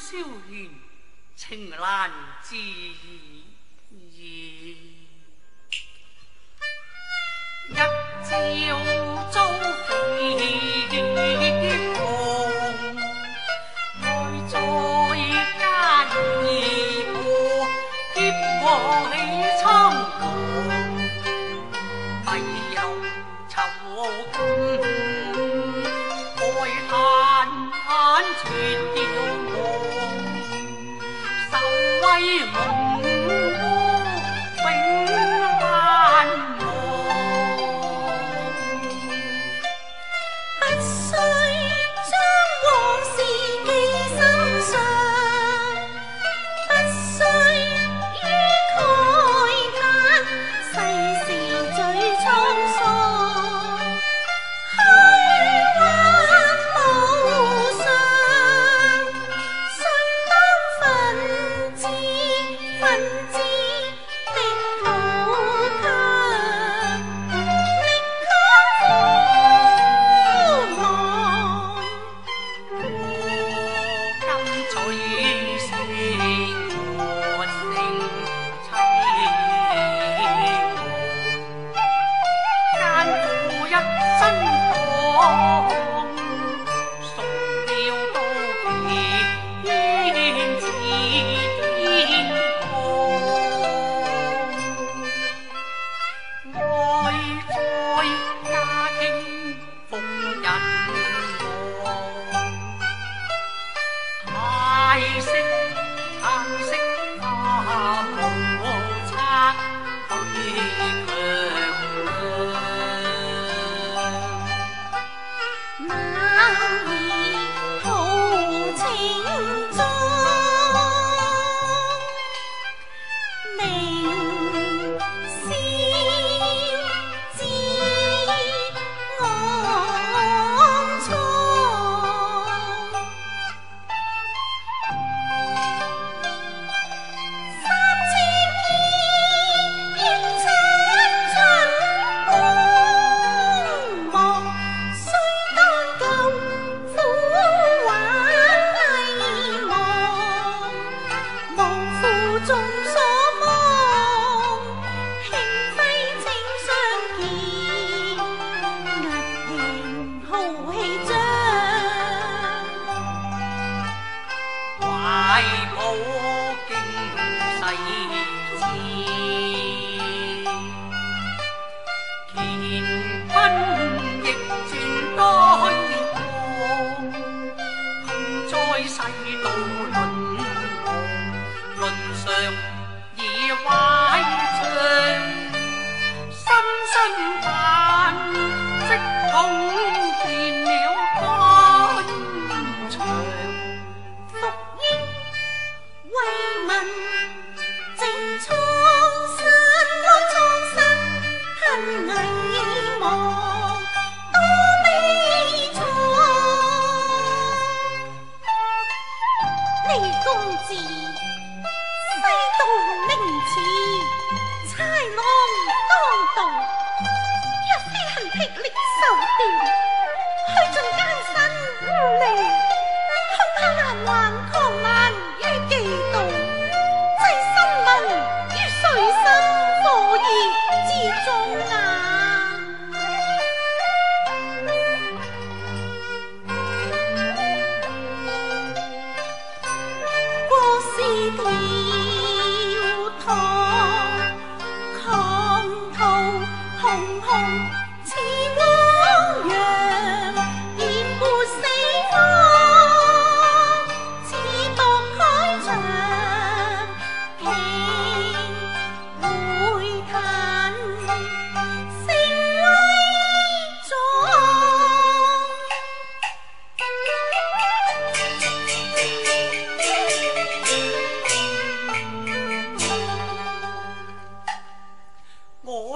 消怨情难自然，一朝遭悔。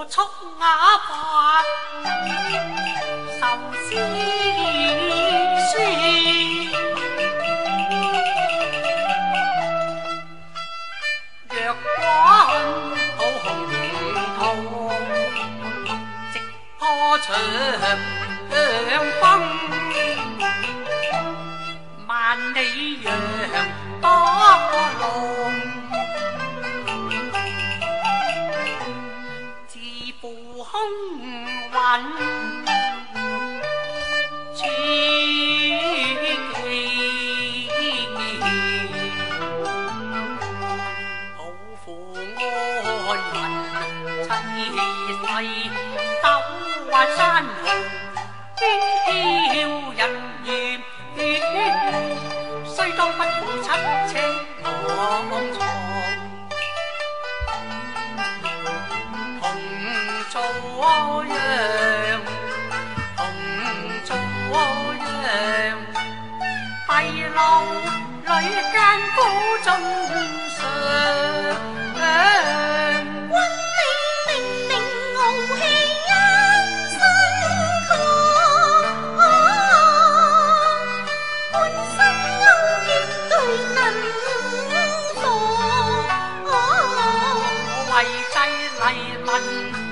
冲啊房为斗幻山魂飘人怨虽当不负亲情我藏同遭殃同遭殃里苦种 Tìm!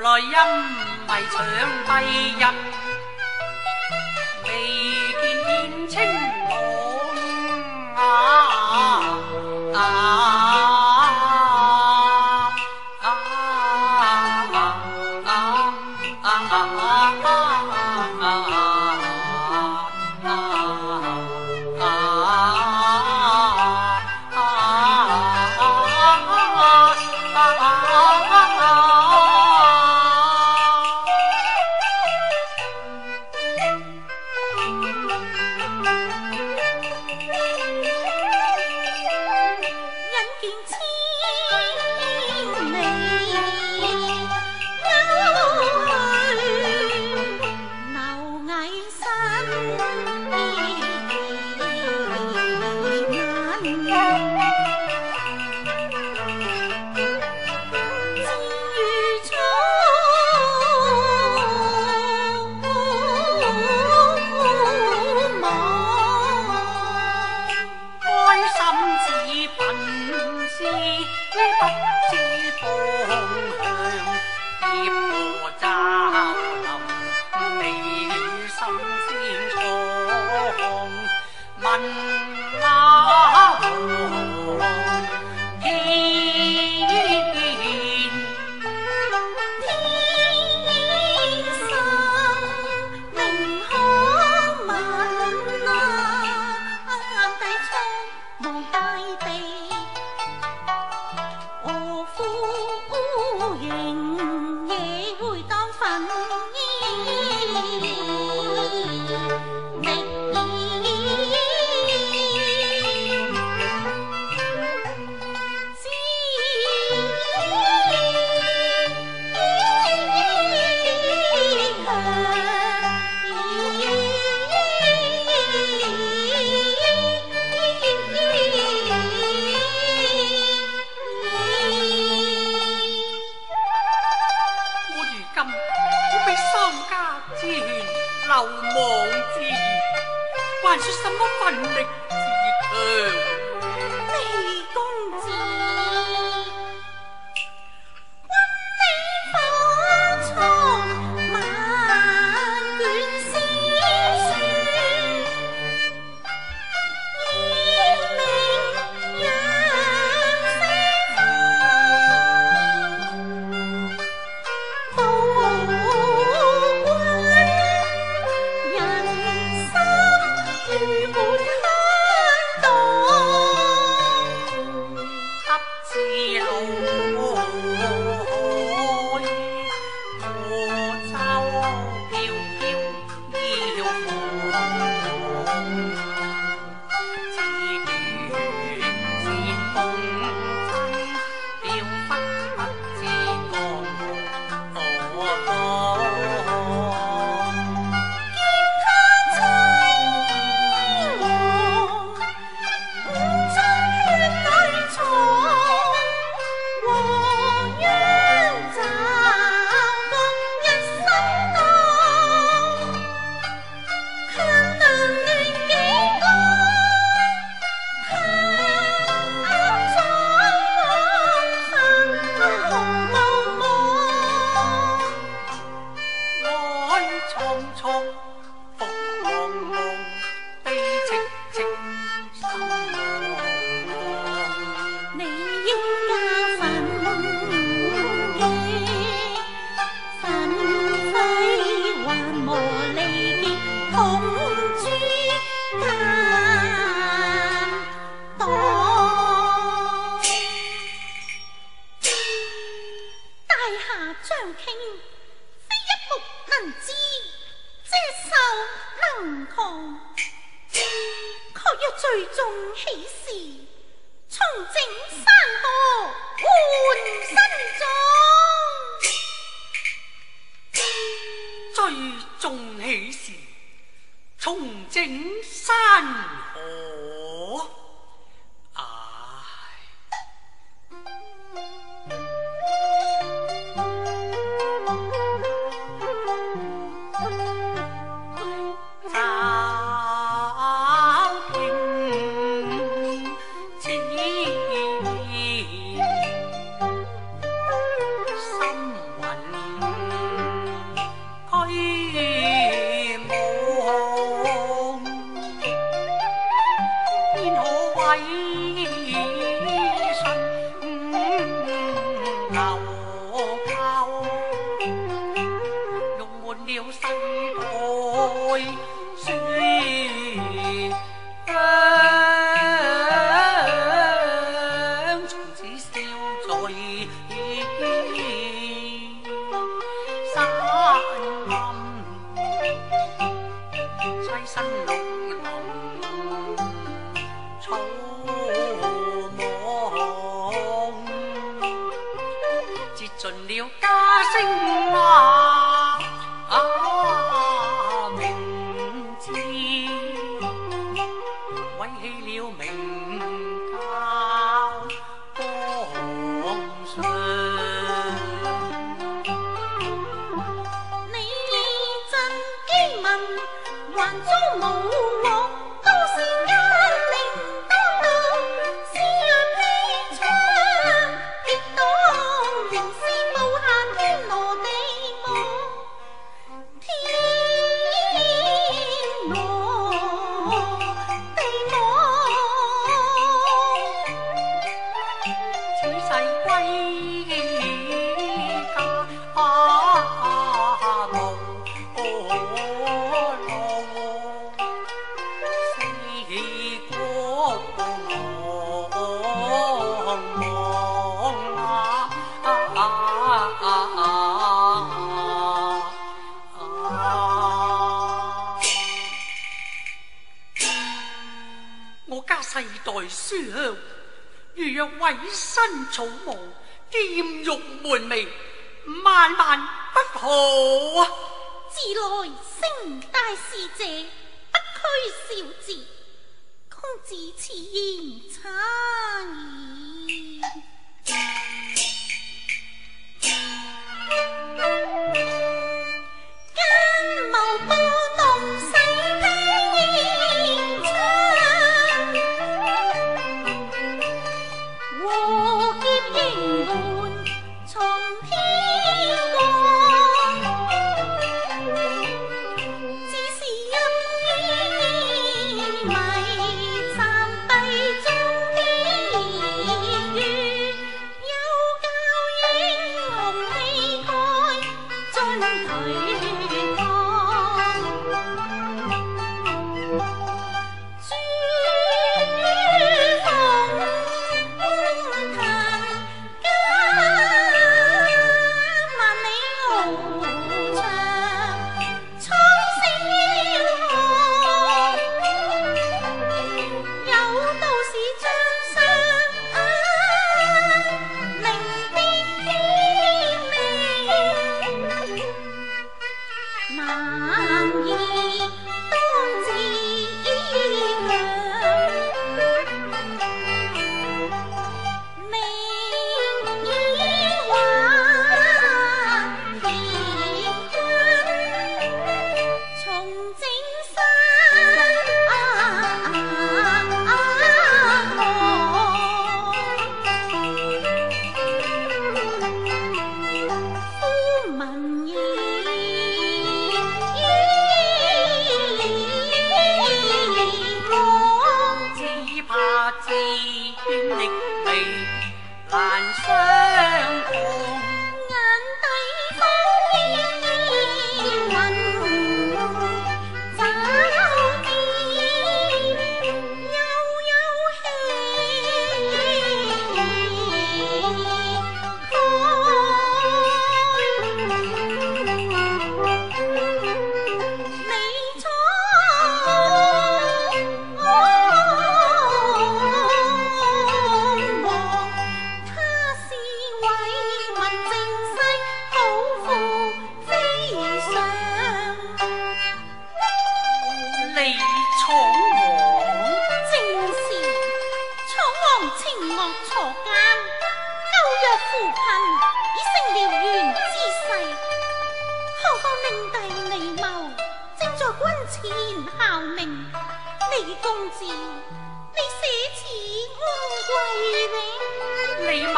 来因为长帝日未见天青之流亡之还说什么奋力自强 Bye. 重整山河。我家世代书香，如若委身？草木剑玉门楣，万万不可啊！自来声大事者，不拘小节，公子此言差矣。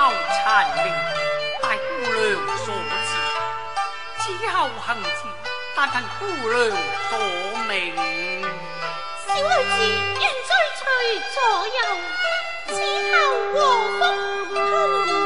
包残命，大姑娘所赐，此后幸子但凭姑娘所命，小女子愿追随左右，此后和福。